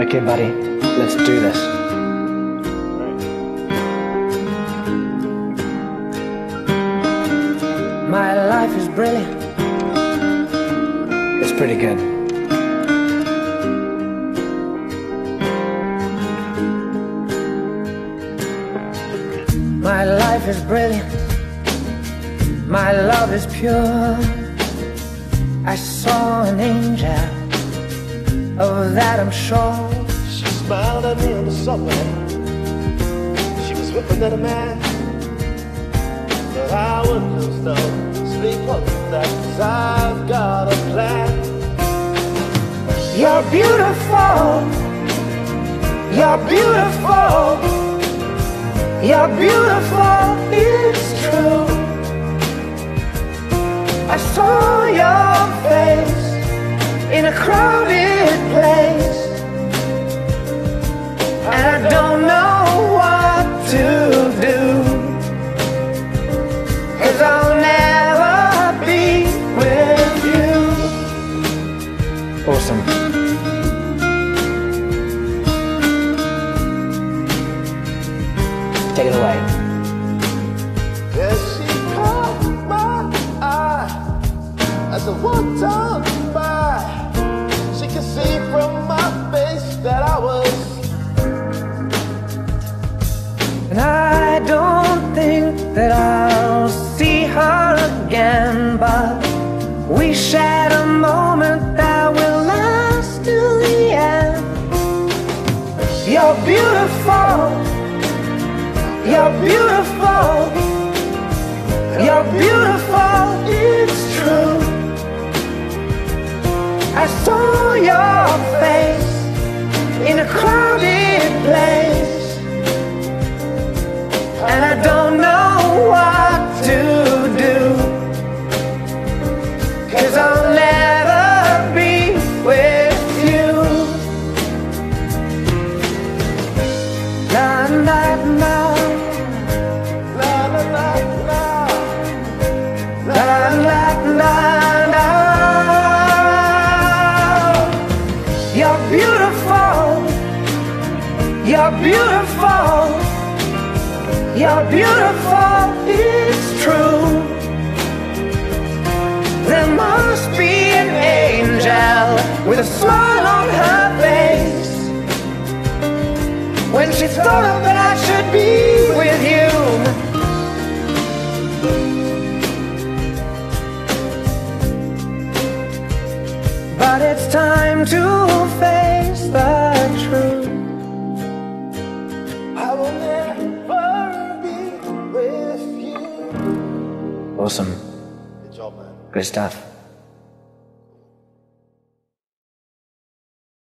Okay, buddy, let's do this. My life is brilliant. It's pretty good. My life is brilliant. My love is pure. I saw an angel. Of that I'm sure. She smiled at me on the subway. She was whipping at a man. But I wouldn't stop. Speak close to that, cause I've got a plan. You're beautiful. You're beautiful. You're beautiful. It's true. I saw your face in a crowded I don't know what to do. Cause I'll never be with you. Awesome. Take it away. Yes, she caught my eye as walked shared a moment that will last till the end. You're beautiful. You're beautiful. You're beautiful. You're beautiful. You're beautiful. You're beautiful, it's true. There must be an angel with a smile on her When she thought that I should be with you. But it's time to face the truth. I will never be with you. Awesome. Good job, man. Good stuff.